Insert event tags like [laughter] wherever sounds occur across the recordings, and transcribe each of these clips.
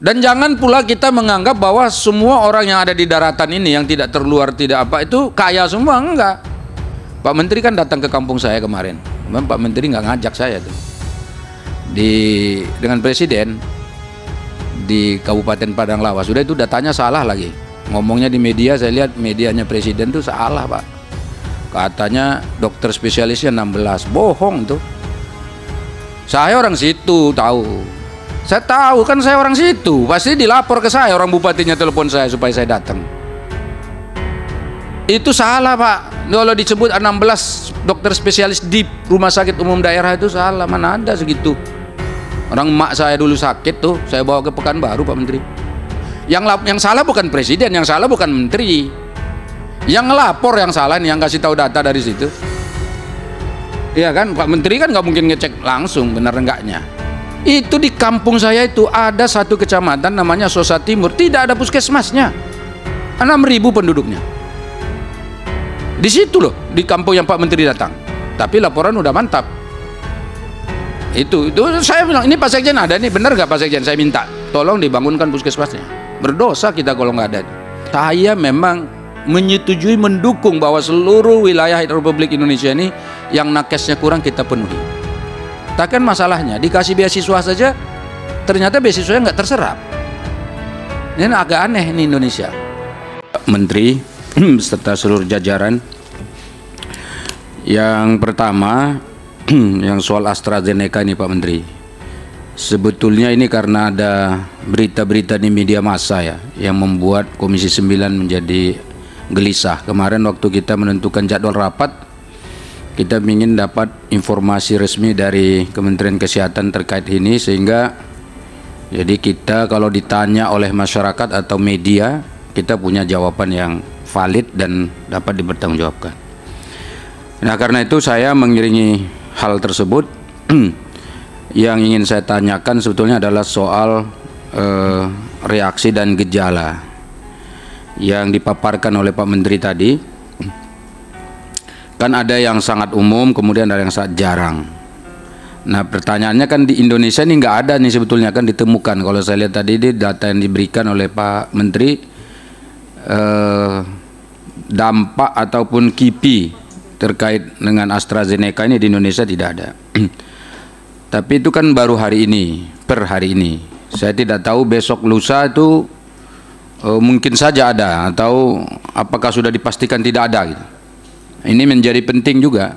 Dan jangan pula kita menganggap bahwa semua orang yang ada di daratan ini yang tidak terluar tidak apa itu kaya semua enggak. Pak Menteri kan datang ke kampung saya kemarin. Memang Pak Menteri nggak ngajak saya tuh. Di dengan presiden di Kabupaten Padang Lawas. Sudah itu datanya salah lagi. Ngomongnya di media saya lihat medianya presiden tuh salah, Pak. Katanya dokter spesialisnya 16. Bohong tuh. Saya orang situ tahu. Saya tahu kan saya orang situ. Pasti dilapor ke saya orang bupatinya telepon saya supaya saya datang. Itu salah pak. Kalau disebut 16 dokter spesialis di rumah sakit umum daerah itu salah. Mana ada segitu. Orang emak saya dulu sakit tuh, saya bawa ke Pekanbaru Pak Menteri. Yang yang salah bukan presiden, yang salah bukan menteri. Yang ngelapor yang salah nih, yang kasih tahu data dari situ. Iya kan, Pak Menteri kan nggak mungkin ngecek langsung benar enggaknya. Itu di kampung saya itu ada satu kecamatan namanya Sosa Timur, tidak ada puskesmasnya. 6.000 penduduknya. Di situ loh, di kampung yang Pak Menteri datang. Tapi laporan udah mantap. Itu, itu saya bilang ini Pak Sekjen ada nih, benar nggak Pak Sekjen? Saya minta, tolong dibangunkan puskesmasnya. Berdosa kita kalau nggak ada. Saya memang menyetujui mendukung bahwa seluruh wilayah Republik Indonesia ini yang nakesnya kurang kita penuhi. Takkan masalahnya dikasih beasiswa saja, ternyata beasiswanya nggak terserap. Ini agak aneh nih Indonesia. Menteri [clears throat] serta seluruh jajaran. Yang pertama, [clears throat] yang soal AstraZeneca ini Pak Menteri. Sebetulnya ini karena ada berita-berita di media massa ya yang membuat Komisi 9 menjadi gelisah. Kemarin waktu kita menentukan jadwal rapat, kita ingin dapat informasi resmi dari Kementerian Kesehatan terkait ini sehingga jadi kita kalau ditanya oleh masyarakat atau media, kita punya jawaban yang valid dan dapat dipertanggungjawabkan. Nah, karena itu saya mengiringi hal tersebut [clears throat] yang ingin saya tanyakan sebetulnya adalah soal eh, reaksi dan gejala yang dipaparkan oleh Pak Menteri tadi. Kan ada yang sangat umum, kemudian ada yang sangat jarang. Nah pertanyaannya kan di Indonesia ini nggak ada nih sebetulnya kan ditemukan. Kalau saya lihat tadi di data yang diberikan oleh Pak Menteri eh, dampak ataupun KIPI terkait dengan AstraZeneca ini di Indonesia tidak ada. [clears throat] Tapi itu kan baru hari ini, per hari ini. Saya tidak tahu besok lusa itu uh, mungkin saja ada atau apakah sudah dipastikan tidak ada gitu. Ini menjadi penting juga.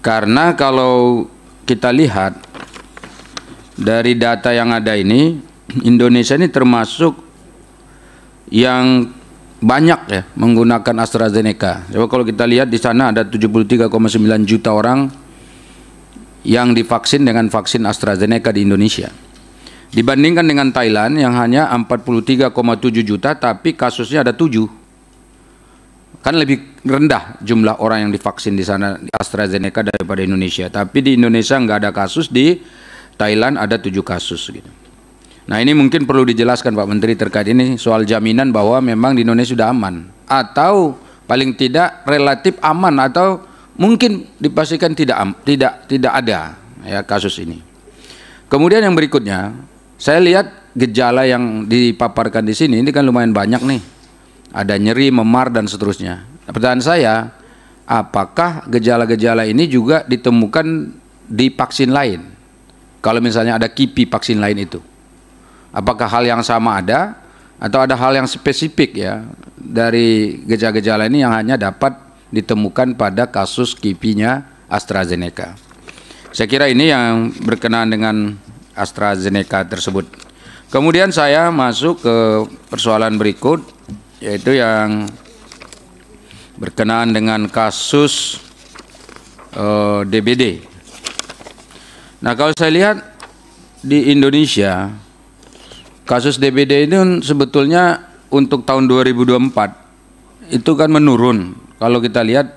Karena kalau kita lihat dari data yang ada ini, Indonesia ini termasuk yang banyak ya menggunakan AstraZeneca. Coba kalau kita lihat di sana ada 73,9 juta orang yang divaksin dengan vaksin AstraZeneca di Indonesia. Dibandingkan dengan Thailand yang hanya 43,7 juta tapi kasusnya ada 7. Kan lebih rendah jumlah orang yang divaksin di sana AstraZeneca daripada Indonesia. Tapi di Indonesia nggak ada kasus, di Thailand ada 7 kasus gitu. Nah ini mungkin perlu dijelaskan Pak Menteri terkait ini soal jaminan bahwa memang di Indonesia sudah aman atau paling tidak relatif aman atau mungkin dipastikan tidak tidak tidak ada ya kasus ini. Kemudian yang berikutnya, saya lihat gejala yang dipaparkan di sini ini kan lumayan banyak nih. Ada nyeri, memar dan seterusnya. Pertanyaan saya, apakah gejala-gejala ini juga ditemukan di vaksin lain? Kalau misalnya ada kipi vaksin lain itu. Apakah hal yang sama ada atau ada hal yang spesifik ya dari gejala-gejala ini yang hanya dapat ditemukan pada kasus kipinya AstraZeneca. Saya kira ini yang berkenaan dengan AstraZeneca tersebut. Kemudian saya masuk ke persoalan berikut yaitu yang berkenaan dengan kasus uh, eh, DBD. Nah, kalau saya lihat di Indonesia Kasus DBD ini sebetulnya untuk tahun 2024 itu kan menurun kalau kita lihat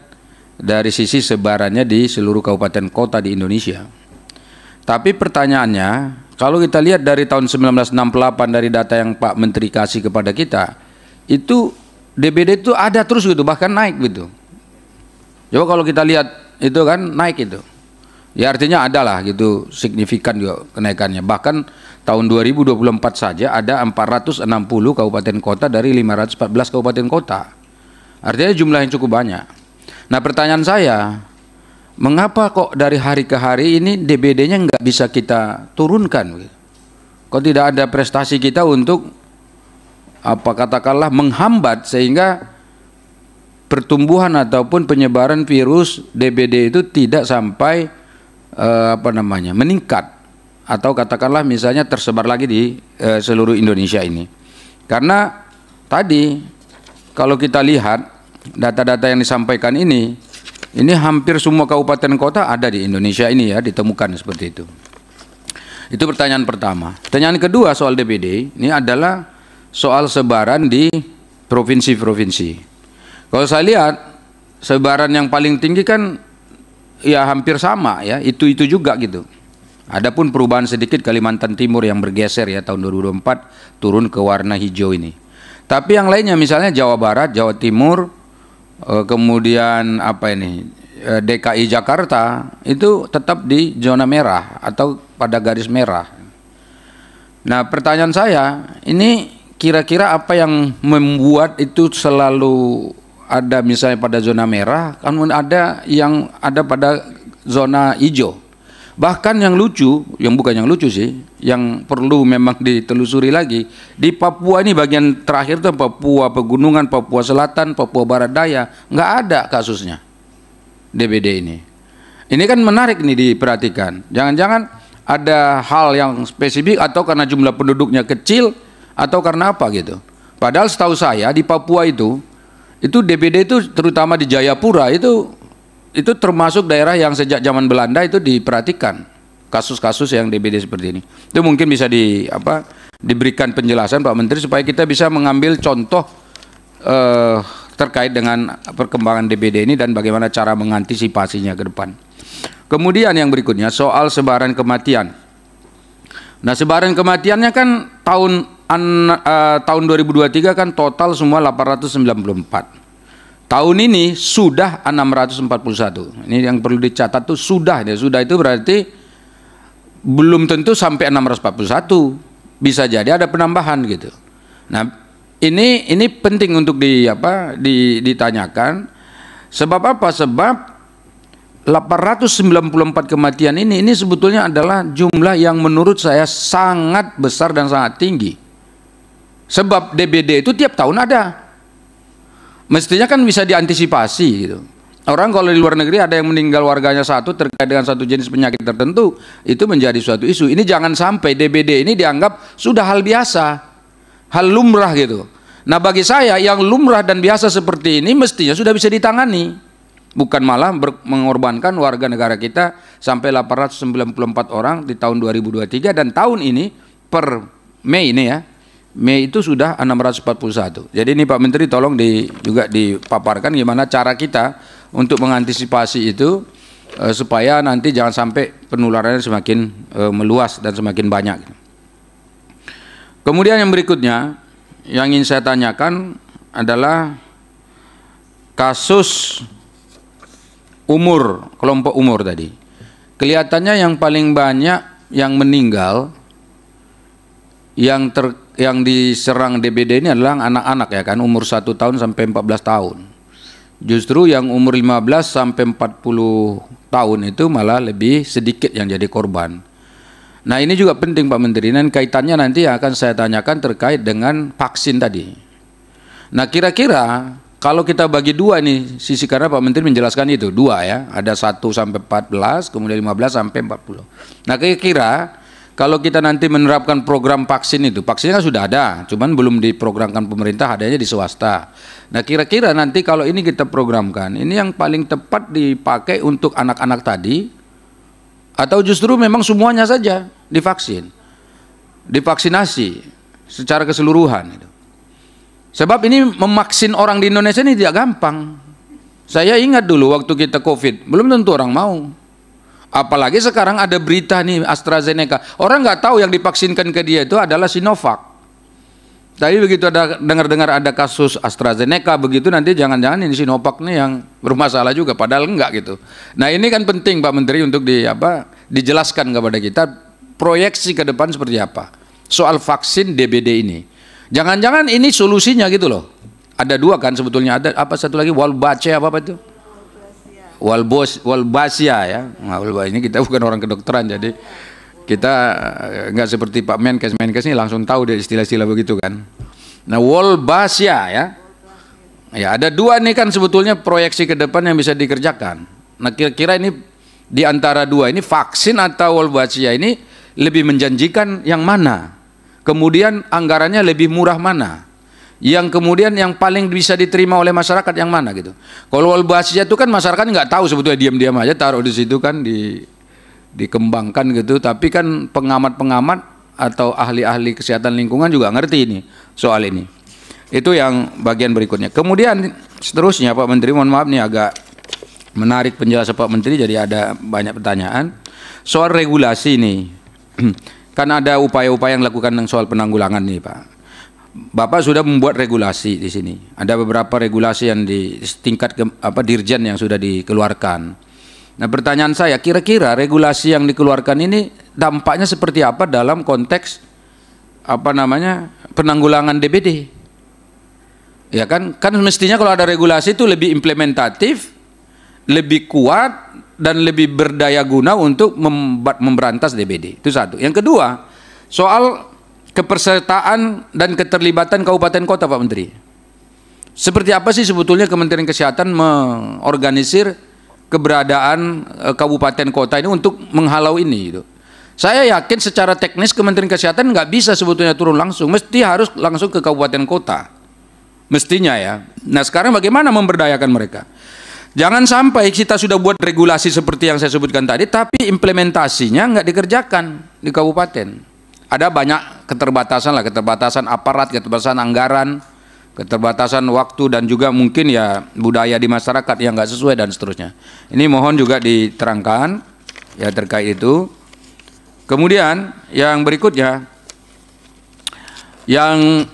dari sisi sebarannya di seluruh kabupaten kota di Indonesia. Tapi pertanyaannya, kalau kita lihat dari tahun 1968 dari data yang Pak Menteri kasih kepada kita, itu DBD itu ada terus gitu, bahkan naik gitu. Coba kalau kita lihat itu kan naik itu. Ya artinya adalah gitu signifikan juga kenaikannya. Bahkan tahun 2024 saja ada 460 kabupaten kota dari 514 kabupaten kota. Artinya jumlah yang cukup banyak. Nah pertanyaan saya, mengapa kok dari hari ke hari ini DBD-nya nggak bisa kita turunkan? Kok tidak ada prestasi kita untuk apa katakanlah menghambat sehingga pertumbuhan ataupun penyebaran virus DBD itu tidak sampai uh, apa namanya meningkat atau katakanlah misalnya tersebar lagi di uh, seluruh Indonesia ini. Karena tadi kalau kita lihat data-data yang disampaikan ini, ini hampir semua kabupaten kota ada di Indonesia ini ya ditemukan seperti itu. Itu pertanyaan pertama. Pertanyaan kedua soal DBD ini adalah soal sebaran di provinsi-provinsi. Kalau saya lihat sebaran yang paling tinggi kan ya hampir sama ya, itu-itu juga gitu. Adapun perubahan sedikit Kalimantan Timur yang bergeser ya tahun 2024 turun ke warna hijau ini. Tapi yang lainnya misalnya Jawa Barat, Jawa Timur, eh, kemudian apa ini eh, DKI Jakarta itu tetap di zona merah atau pada garis merah. Nah pertanyaan saya ini kira-kira apa yang membuat itu selalu ada misalnya pada zona merah, kan ada yang ada pada zona hijau. Bahkan yang lucu, yang bukan yang lucu sih, yang perlu memang ditelusuri lagi, di Papua ini bagian terakhir itu Papua Pegunungan, Papua Selatan, Papua Barat Daya, nggak ada kasusnya DBD ini. Ini kan menarik nih diperhatikan. Jangan-jangan ada hal yang spesifik atau karena jumlah penduduknya kecil atau karena apa gitu. Padahal setahu saya di Papua itu, itu DBD itu terutama di Jayapura itu itu termasuk daerah yang sejak zaman Belanda itu diperhatikan kasus-kasus yang DBD seperti ini. Itu mungkin bisa di apa diberikan penjelasan Pak Menteri supaya kita bisa mengambil contoh eh, terkait dengan perkembangan DBD ini dan bagaimana cara mengantisipasinya ke depan. Kemudian yang berikutnya soal sebaran kematian. Nah, sebaran kematiannya kan tahun an, uh, tahun 2023 kan total semua 894. Tahun ini sudah 641. Ini yang perlu dicatat tuh sudah ya. Sudah itu berarti belum tentu sampai 641. Bisa jadi ada penambahan gitu. Nah, ini ini penting untuk di apa di, ditanyakan. Sebab apa? Sebab 894 kematian ini ini sebetulnya adalah jumlah yang menurut saya sangat besar dan sangat tinggi. Sebab DBD itu tiap tahun ada. Mestinya kan bisa diantisipasi gitu. Orang kalau di luar negeri ada yang meninggal warganya satu terkait dengan satu jenis penyakit tertentu, itu menjadi suatu isu. Ini jangan sampai DBD ini dianggap sudah hal biasa, hal lumrah gitu. Nah bagi saya yang lumrah dan biasa seperti ini mestinya sudah bisa ditangani. Bukan malah mengorbankan warga negara kita sampai 894 orang di tahun 2023 dan tahun ini per Mei ini ya Mei itu sudah 641. Jadi ini Pak Menteri tolong di, juga dipaparkan gimana cara kita untuk mengantisipasi itu eh, supaya nanti jangan sampai penularannya semakin eh, meluas dan semakin banyak. Kemudian yang berikutnya yang ingin saya tanyakan adalah kasus umur, kelompok umur tadi. Kelihatannya yang paling banyak yang meninggal yang ter yang diserang DBD ini adalah anak-anak ya kan umur 1 tahun sampai 14 tahun. Justru yang umur 15 sampai 40 tahun itu malah lebih sedikit yang jadi korban. Nah ini juga penting Pak Menteri dan kaitannya nanti akan saya tanyakan terkait dengan vaksin tadi. Nah kira-kira kalau kita bagi dua nih sisi karena Pak Menteri menjelaskan itu dua ya ada 1 sampai 14 kemudian 15 sampai 40. Nah kira-kira kalau kita nanti menerapkan program vaksin itu, vaksinnya kan sudah ada, cuman belum diprogramkan pemerintah, adanya di swasta. Nah kira-kira nanti kalau ini kita programkan, ini yang paling tepat dipakai untuk anak-anak tadi, atau justru memang semuanya saja divaksin, divaksinasi secara keseluruhan. Sebab ini memaksin orang di Indonesia ini tidak gampang. Saya ingat dulu waktu kita COVID, belum tentu orang mau. Apalagi sekarang ada berita nih AstraZeneca. Orang nggak tahu yang divaksinkan ke dia itu adalah Sinovac. Tapi begitu ada dengar-dengar ada kasus AstraZeneca begitu nanti jangan-jangan ini Sinovac nih yang bermasalah juga padahal enggak gitu. Nah, ini kan penting Pak Menteri untuk di apa dijelaskan kepada kita proyeksi ke depan seperti apa. soal vaksin DBD ini. Jangan-jangan ini solusinya gitu loh. Ada dua kan sebetulnya ada apa satu lagi Walbace apa apa itu? Walbos Walbasia ya. Nah, ini kita [laughs] bukan orang kedokteran jadi kita eh, nggak seperti Pak Menkes Menkes ini langsung tahu deh istilah-istilah begitu kan. Nah Walbasia ya. Ya ada dua nih kan sebetulnya proyeksi ke depan yang bisa dikerjakan. Nah kira-kira ini di antara dua ini vaksin atau Walbasia ini lebih menjanjikan yang mana? Kemudian anggarannya lebih murah mana? Yang kemudian yang paling bisa diterima oleh masyarakat yang mana gitu. Kalau Walbasia itu kan masyarakat nggak tahu sebetulnya diam-diam aja taruh di situ kan di dikembangkan gitu. Tapi kan pengamat-pengamat atau ahli-ahli kesehatan lingkungan juga ngerti ini soal ini. Itu yang bagian berikutnya. Kemudian seterusnya Pak Menteri, mohon maaf nih agak menarik penjelasan Pak Menteri jadi ada banyak pertanyaan soal regulasi ini. [clears throat] kan ada upaya-upaya yang dilakukan soal penanggulangan nih Pak. Bapak sudah membuat regulasi di sini. Ada beberapa regulasi yang di tingkat ke, apa dirjen yang sudah dikeluarkan. Nah, pertanyaan saya, kira-kira regulasi yang dikeluarkan ini dampaknya seperti apa dalam konteks apa namanya? penanggulangan DBD? Ya kan? Kan mestinya kalau ada regulasi itu lebih implementatif, lebih kuat dan lebih berdaya guna untuk memberantas DBD. Itu satu. Yang kedua, soal kepersertaan dan keterlibatan kabupaten kota Pak Menteri. Seperti apa sih sebetulnya Kementerian Kesehatan mengorganisir keberadaan e, kabupaten kota ini untuk menghalau ini gitu. Saya yakin secara teknis Kementerian Kesehatan nggak bisa sebetulnya turun langsung, mesti harus langsung ke kabupaten kota. Mestinya ya. Nah sekarang bagaimana memberdayakan mereka? Jangan sampai kita sudah buat regulasi seperti yang saya sebutkan tadi, tapi implementasinya nggak dikerjakan di kabupaten. Ada banyak keterbatasan lah, keterbatasan aparat, keterbatasan anggaran, keterbatasan waktu dan juga mungkin ya budaya di masyarakat yang nggak sesuai dan seterusnya. Ini mohon juga diterangkan ya terkait itu. Kemudian yang berikutnya, yang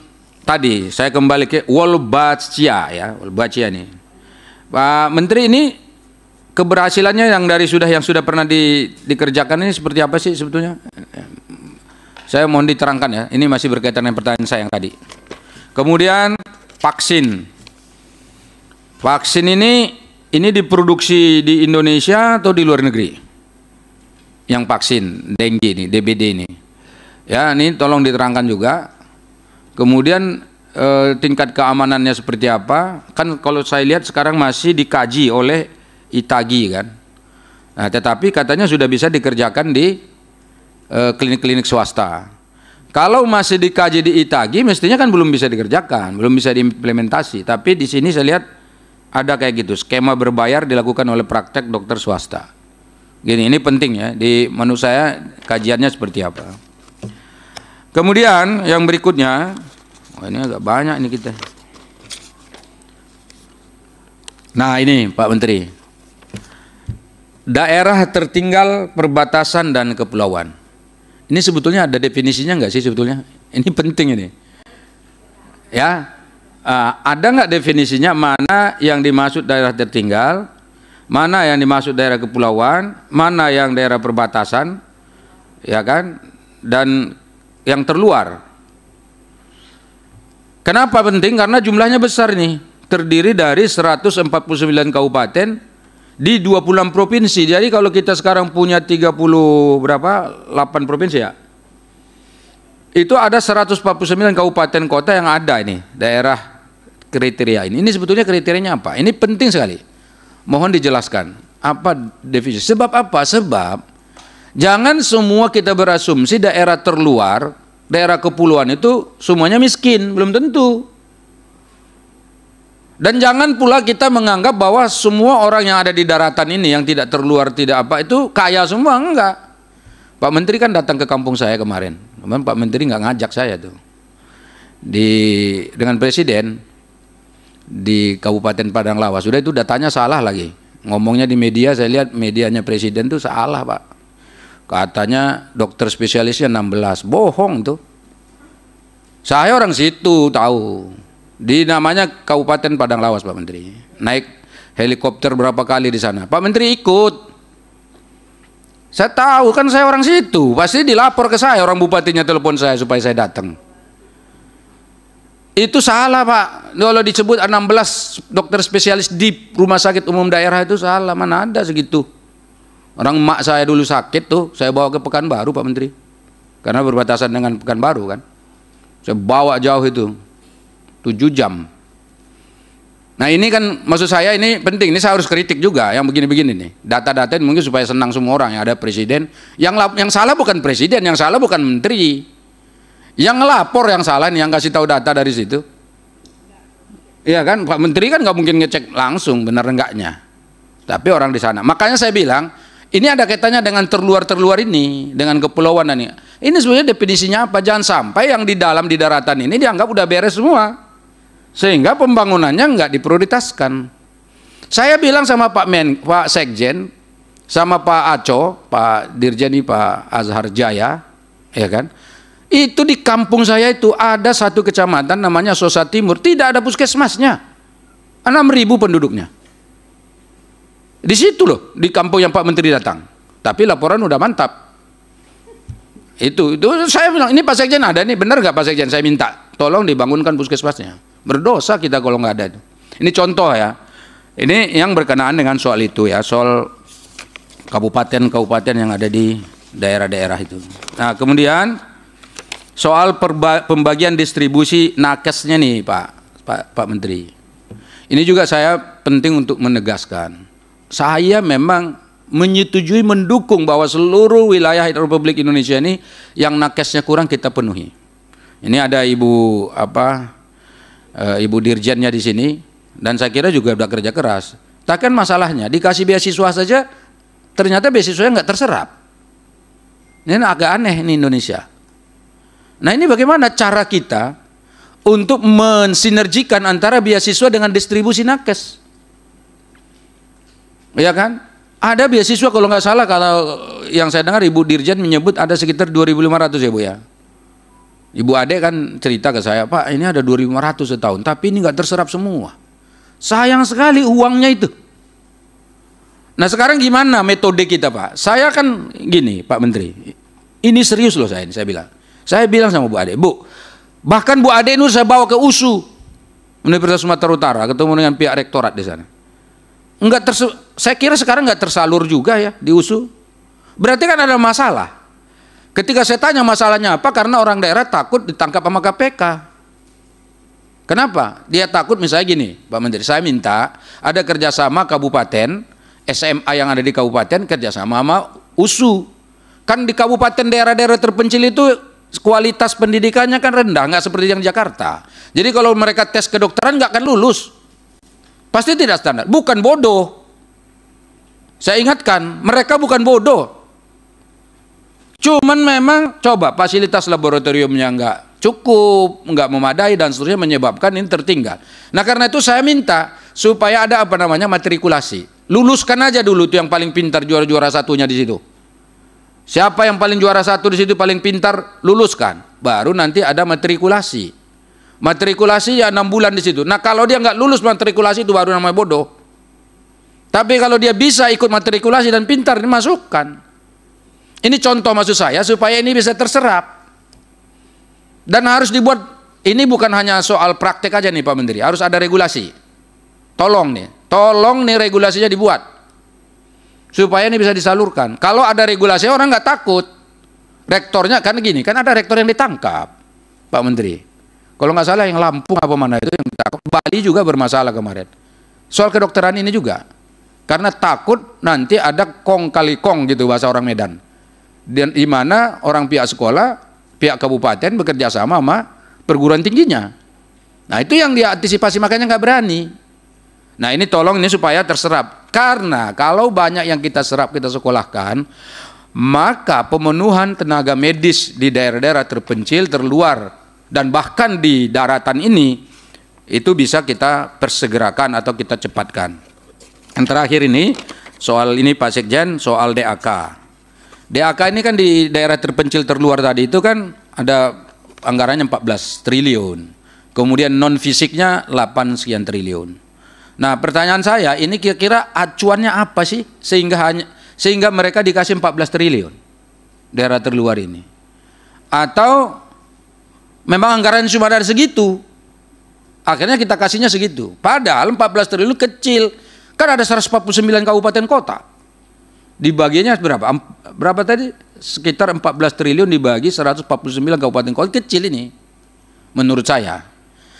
tadi saya kembali ke Wolbachia ya, Wolbachia nih Pak Menteri ini keberhasilannya yang dari sudah yang sudah pernah di, dikerjakan ini seperti apa sih sebetulnya? Saya mohon diterangkan ya. Ini masih berkaitan dengan pertanyaan saya yang tadi. Kemudian vaksin. Vaksin ini ini diproduksi di Indonesia atau di luar negeri? Yang vaksin dengue ini, DBD ini. Ya, ini tolong diterangkan juga. Kemudian e, tingkat keamanannya seperti apa kan kalau saya lihat sekarang masih dikaji oleh Itagi kan nah, tetapi katanya sudah bisa dikerjakan di eh, klinik-klinik e, swasta kalau masih dikaji di Itagi mestinya kan belum bisa dikerjakan belum bisa diimplementasi tapi di sini saya lihat ada kayak gitu skema berbayar dilakukan oleh praktek dokter swasta gini ini penting ya di menurut saya kajiannya seperti apa kemudian yang berikutnya Oh, ini agak banyak ini kita. Nah ini Pak Menteri. Daerah tertinggal perbatasan dan kepulauan. Ini sebetulnya ada definisinya nggak sih sebetulnya? Ini [laughs] penting ini. Ya, uh, ada nggak definisinya mana yang dimaksud daerah tertinggal, mana yang dimaksud daerah kepulauan, mana yang daerah perbatasan, ya kan, dan yang terluar. Kenapa penting? Karena jumlahnya besar nih. Terdiri dari 149 kabupaten di 26 provinsi. Jadi kalau kita sekarang punya 30 berapa? 8 provinsi ya. Itu ada 149 kabupaten kota yang ada ini, daerah kriteria ini. Ini sebetulnya kriterianya apa? Ini penting sekali. Mohon dijelaskan. Apa definisi? Sebab apa? Sebab jangan semua kita berasumsi daerah terluar daerah kepulauan itu semuanya miskin, belum tentu. Dan jangan pula kita menganggap bahwa semua orang yang ada di daratan ini yang tidak terluar tidak apa itu kaya semua enggak. Pak Menteri kan datang ke kampung saya kemarin. Kemarin Pak Menteri nggak ngajak saya tuh. Di dengan presiden di Kabupaten Padang Lawas. Sudah itu datanya salah lagi. Ngomongnya di media saya lihat medianya presiden tuh salah, Pak. Katanya dokter spesialisnya 16. Bohong tuh. Saya orang situ tahu. Di namanya Kabupaten Padang Lawas Pak Menteri. Naik helikopter berapa kali di sana. Pak Menteri ikut. Saya tahu kan saya orang situ, pasti dilapor ke saya orang bupatinya telepon saya supaya saya datang. Itu salah Pak. Kalau disebut 16 dokter spesialis di rumah sakit umum daerah itu salah. Mana ada segitu. Orang emak saya dulu sakit tuh, saya bawa ke Pekanbaru Pak Menteri. Karena berbatasan dengan Pekanbaru kan. Saya bawa jauh itu. 7 jam Nah ini kan maksud saya ini penting, ini saya harus kritik juga yang begini-begini nih. Data-data ini mungkin supaya senang semua orang yang ada presiden. Yang yang salah bukan presiden, yang salah bukan menteri. Yang ngelapor yang salah nih, yang kasih tahu data dari situ. Iya kan, Pak Menteri kan nggak mungkin ngecek langsung benar enggaknya. Tapi orang di sana. Makanya saya bilang, ini ada kaitannya dengan terluar-terluar ini, dengan kepulauan ini. Ini sebenarnya definisinya apa? Jangan sampai yang di dalam di daratan ini dianggap udah beres semua sehingga pembangunannya nggak diprioritaskan. Saya bilang sama Pak Men, Pak Sekjen, sama Pak Aco, Pak Dirjani, Pak Azhar Jaya, ya kan? Itu di kampung saya itu ada satu kecamatan namanya Sosa Timur, tidak ada puskesmasnya. 6 ribu penduduknya. Di situ loh, di kampung yang Pak Menteri datang. Tapi laporan udah mantap. Itu, itu saya bilang, ini Pak Sekjen ada nih, benar nggak Pak Sekjen? Saya minta, tolong dibangunkan puskesmasnya. Berdosa kita kalau nggak ada itu. Ini contoh ya. Ini yang berkenaan dengan soal itu ya, soal kabupaten-kabupaten yang ada di daerah-daerah itu. Nah, kemudian soal pembagian distribusi nakesnya nih, Pak, Pak, Pak Menteri. Ini juga saya penting untuk menegaskan. Saya memang menyetujui mendukung bahwa seluruh wilayah Republik Indonesia ini yang nakesnya kurang kita penuhi. Ini ada Ibu apa e, Ibu Dirjennya di sini dan saya kira juga sudah kerja keras. Takkan masalahnya dikasih beasiswa saja ternyata beasiswanya nggak terserap. Ini agak aneh ini Indonesia. Nah ini bagaimana cara kita untuk mensinergikan antara beasiswa dengan distribusi nakes? Ya kan? Ada beasiswa kalau nggak salah kalau yang saya dengar Ibu Dirjen menyebut ada sekitar 2.500 ya Bu ya. Ibu Ade kan cerita ke saya, Pak ini ada 2500 setahun, tapi ini nggak terserap semua. Sayang sekali uangnya itu. Nah sekarang gimana metode kita Pak? Saya kan gini Pak Menteri, ini serius loh saya, saya bilang. Saya bilang sama Bu Ade, Bu, bahkan Bu Ade ini saya bawa ke USU, Universitas Sumatera Utara, ketemu dengan pihak rektorat di sana. Enggak saya kira sekarang nggak tersalur juga ya di USU. Berarti kan ada masalah. Ketika saya tanya masalahnya apa, karena orang daerah takut ditangkap sama KPK. Kenapa? Dia takut misalnya gini, Pak Menteri, saya minta ada kerjasama kabupaten, SMA yang ada di kabupaten kerjasama sama USU. Kan di kabupaten daerah-daerah terpencil itu kualitas pendidikannya kan rendah, nggak seperti yang Jakarta. Jadi kalau mereka tes kedokteran nggak akan lulus. Pasti tidak standar. Bukan bodoh. Saya ingatkan, mereka bukan bodoh. Cuman memang coba fasilitas laboratoriumnya enggak cukup, enggak memadai dan seterusnya menyebabkan ini tertinggal. Nah karena itu saya minta supaya ada apa namanya matrikulasi. Luluskan aja dulu tuh yang paling pintar juara-juara satunya di situ. Siapa yang paling juara satu di situ paling pintar luluskan. Baru nanti ada matrikulasi. Matrikulasi ya enam bulan di situ. Nah kalau dia nggak lulus matrikulasi itu baru namanya bodoh. Tapi kalau dia bisa ikut matrikulasi dan pintar dimasukkan. Ini contoh maksud saya supaya ini bisa terserap. Dan harus dibuat ini bukan hanya soal praktek aja nih Pak Menteri, harus ada regulasi. Tolong nih, tolong nih regulasinya dibuat. Supaya ini bisa disalurkan. Kalau ada regulasi orang nggak takut. Rektornya kan gini, kan ada rektor yang ditangkap, Pak Menteri. Kalau nggak salah yang Lampung apa mana itu yang ditangkap. Bali juga bermasalah kemarin. Soal kedokteran ini juga. Karena takut nanti ada kong kali kong gitu bahasa orang Medan di mana orang pihak sekolah, pihak kabupaten bekerja sama sama perguruan tingginya. Nah itu yang dia antisipasi makanya nggak berani. Nah ini tolong ini supaya terserap karena kalau banyak yang kita serap kita sekolahkan maka pemenuhan tenaga medis di daerah-daerah terpencil terluar dan bahkan di daratan ini itu bisa kita persegerakan atau kita cepatkan. Yang terakhir ini soal ini Pak Sekjen soal DAK. DAK ini kan di daerah terpencil terluar tadi itu kan ada anggarannya 14 triliun. Kemudian non fisiknya 8 sekian triliun. Nah, pertanyaan saya ini kira-kira acuannya apa sih sehingga hanya sehingga mereka dikasih 14 triliun daerah terluar ini. Atau memang anggaran cuma ada segitu. Akhirnya kita kasihnya segitu. Padahal 14 triliun kecil. Kan ada 149 kabupaten kota. Dibaginya berapa? Berapa tadi? Sekitar 14 triliun dibagi 149 kabupaten kota. Kecil ini menurut saya.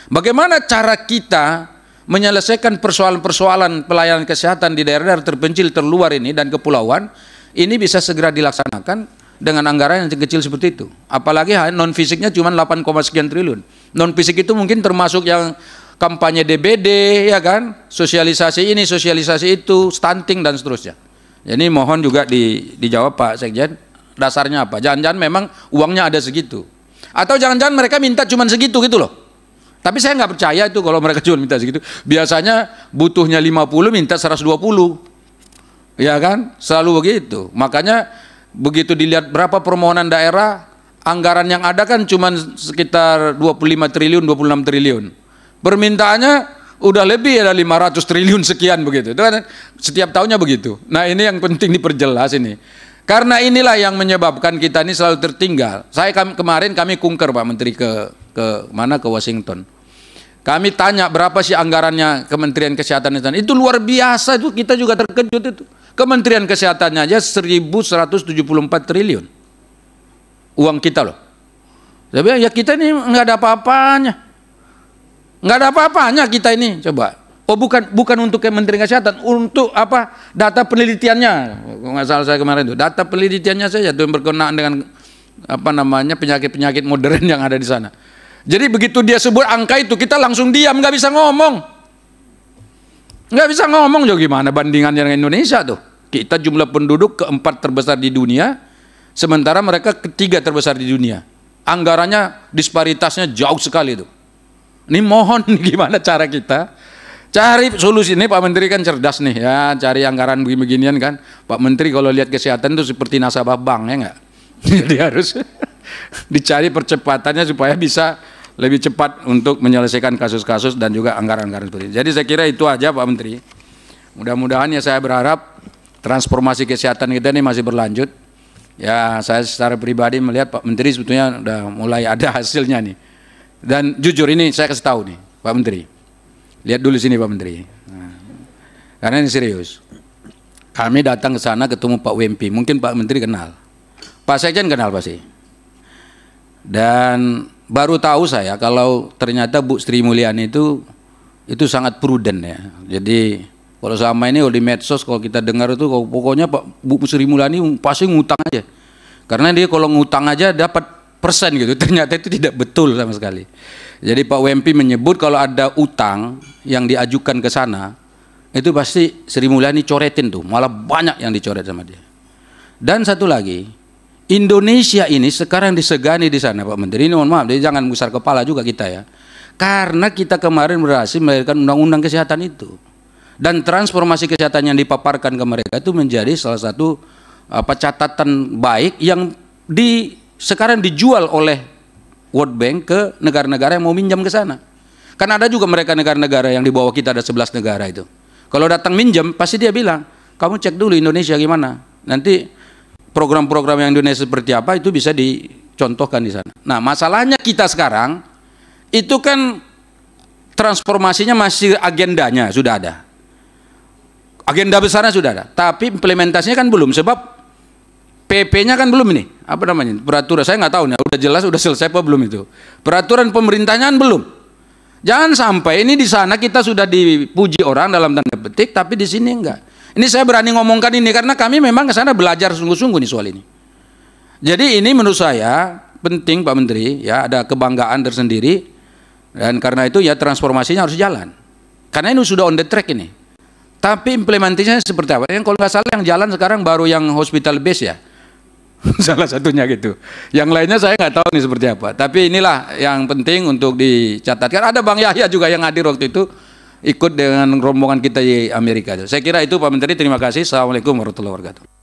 Bagaimana cara kita menyelesaikan persoalan-persoalan pelayanan kesehatan di daerah-daerah terpencil terluar ini dan kepulauan ini bisa segera dilaksanakan dengan anggaran yang kecil seperti itu. Apalagi non fisiknya cuma 8, sekian triliun. Non fisik itu mungkin termasuk yang kampanye DBD ya kan, sosialisasi ini, sosialisasi itu, stunting dan seterusnya. Jadi mohon juga di, dijawab Pak Sekjen, dasarnya apa? Jangan-jangan memang uangnya ada segitu. Atau jangan-jangan mereka minta cuma segitu gitu loh. Tapi saya nggak percaya itu kalau mereka [laughs] cuma minta segitu. Biasanya butuhnya 50 minta 120. Ya kan? Selalu begitu. Makanya begitu dilihat berapa permohonan daerah, anggaran yang ada kan cuma sekitar 25 triliun, 26 triliun. Permintaannya udah lebih ya 500 triliun sekian begitu. Itu kan setiap tahunnya begitu. Nah, ini yang penting diperjelas ini. Karena inilah yang menyebabkan kita ini selalu tertinggal. Saya kemarin kami kungker Pak Menteri ke ke mana ke Washington. Kami tanya berapa sih anggarannya Kementerian Kesehatan itu. Itu luar biasa itu kita juga terkejut itu. Kementerian Kesehatannya aja 1174 triliun. Uang kita loh. Tapi ya kita ini nggak ada apa-apanya. Nggak ada apa-apanya kita ini. Coba Oh bukan bukan untuk Kementerian Kesehatan, untuk apa data penelitiannya. Nggak salah saya kemarin itu, data penelitiannya saja itu yang berkenaan dengan apa namanya penyakit-penyakit modern yang ada di sana. Jadi begitu dia sebut angka itu kita langsung diam, nggak bisa ngomong, nggak bisa ngomong juga gimana bandingannya dengan Indonesia tuh. Kita jumlah penduduk keempat terbesar di dunia, sementara mereka ketiga terbesar di dunia. Anggarannya disparitasnya jauh sekali tuh. Ini mohon [laughs] gimana cara kita Cari solusi ini Pak Menteri kan cerdas nih ya, cari anggaran begini-beginian kan. Pak Menteri kalau lihat kesehatan itu seperti nasabah bank ya enggak? [laughs] Jadi harus [laughs] dicari percepatannya supaya bisa lebih cepat untuk menyelesaikan kasus-kasus dan juga anggaran-anggaran seperti itu. Jadi saya kira itu aja Pak Menteri. Mudah-mudahan ya saya berharap transformasi kesehatan kita ini masih berlanjut. Ya saya secara pribadi melihat Pak Menteri sebetulnya udah mulai ada hasilnya nih. Dan jujur ini saya kasih tahu nih Pak Menteri Lihat dulu sini Pak Menteri. Nah, karena ini serius. Kami datang ke sana ketemu Pak Wempi, mungkin Pak Menteri kenal. Pak Sekjen kenal pasti. Dan baru tahu saya kalau ternyata Bu Sri Mulyani itu itu sangat prudent ya. Jadi kalau selama ini di medsos kalau kita dengar itu pokoknya Pak Bu Sri Mulyani pasti ngutang aja. Karena dia kalau ngutang aja dapat persen gitu. Ternyata itu tidak betul sama sekali. Jadi Pak Wempi menyebut kalau ada utang yang diajukan ke sana, itu pasti Sri Mulyani coretin tuh, malah banyak yang dicoret sama dia. Dan satu lagi, Indonesia ini sekarang disegani di sana Pak Menteri. Ini mohon maaf, jadi jangan besar kepala juga kita ya. Karena kita kemarin berhasil melahirkan undang-undang kesehatan itu. Dan transformasi kesehatan yang dipaparkan ke mereka itu menjadi salah satu apa catatan baik yang di sekarang dijual oleh World Bank ke negara-negara yang mau minjam ke sana. Kan ada juga mereka negara-negara yang di bawah kita ada 11 negara itu. Kalau datang minjam pasti dia bilang, kamu cek dulu Indonesia gimana. Nanti program-program yang Indonesia seperti apa itu bisa dicontohkan di sana. Nah masalahnya kita sekarang itu kan transformasinya masih agendanya sudah ada. Agenda besarnya sudah ada, tapi implementasinya kan belum sebab PP-nya kan belum ini, apa namanya? Peraturan saya nggak tahu nih, udah jelas udah selesai apa belum itu. Peraturan pemerintahnya belum. Jangan sampai ini di sana kita sudah dipuji orang dalam tanda petik, tapi di sini enggak. Ini saya berani ngomongkan ini karena kami memang ke sana belajar sungguh-sungguh nih soal ini. Jadi ini menurut saya penting Pak Menteri, ya ada kebanggaan tersendiri dan karena itu ya transformasinya harus jalan. Karena ini sudah on the track ini. Tapi implementasinya seperti apa? Yang kalau nggak salah yang jalan sekarang baru yang hospital base ya [laughs] salah satunya gitu. Yang lainnya saya nggak tahu nih seperti apa. Tapi inilah yang penting untuk dicatatkan. Ada Bang Yahya juga yang hadir waktu itu ikut dengan rombongan kita di Amerika. Saya kira itu Pak Menteri. Terima kasih. Assalamualaikum warahmatullahi wabarakatuh.